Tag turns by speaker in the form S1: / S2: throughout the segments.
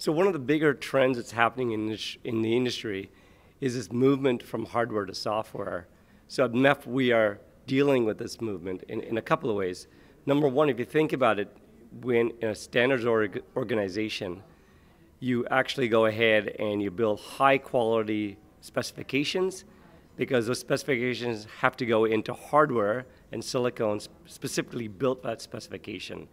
S1: So one of the bigger trends that's happening in, this, in the industry is this movement from hardware to software. So at MEF, we are dealing with this movement in, in a couple of ways. Number one, if you think about it, when in a standards org organization, you actually go ahead and you build high quality specifications because those specifications have to go into hardware and silicon specifically built that specification.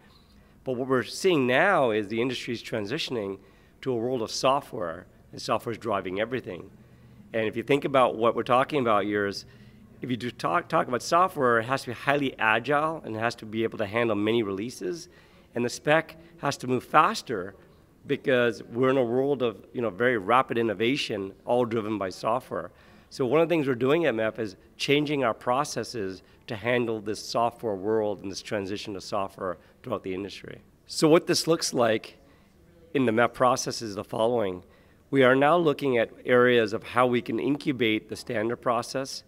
S1: But what we're seeing now is the industry is transitioning to a world of software, and software is driving everything. And if you think about what we're talking about here is, if you do talk, talk about software, it has to be highly agile and it has to be able to handle many releases. And the spec has to move faster because we're in a world of you know, very rapid innovation, all driven by software. So one of the things we're doing at MEF is changing our processes to handle this software world and this transition to software throughout the industry. So what this looks like in the MEF process is the following. We are now looking at areas of how we can incubate the standard process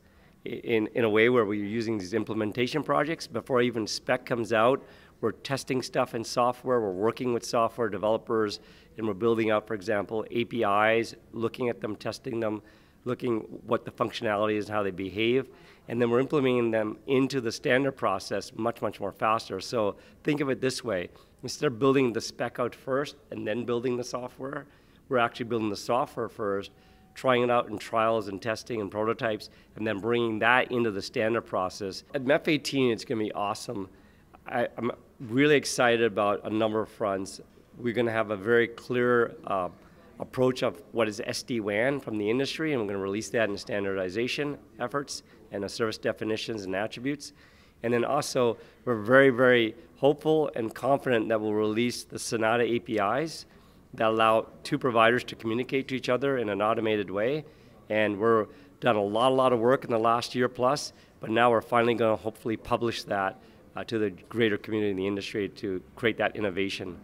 S1: in, in a way where we're using these implementation projects before even spec comes out. We're testing stuff in software, we're working with software developers, and we're building out, for example, APIs, looking at them, testing them, looking what the functionality is, and how they behave, and then we're implementing them into the standard process much, much more faster. So think of it this way. Instead of building the spec out first and then building the software, we're actually building the software first, trying it out in trials and testing and prototypes, and then bringing that into the standard process. At MEF 18, it's going to be awesome. I, am really excited about a number of fronts. We're going to have a very clear uh, approach of what is SD-WAN from the industry, and we're going to release that in standardization efforts and the service definitions and attributes. And then also, we're very, very hopeful and confident that we'll release the Sonata APIs that allow two providers to communicate to each other in an automated way. And we're done a lot, a lot of work in the last year plus, but now we're finally going to hopefully publish that uh, to the greater community in the industry to create that innovation.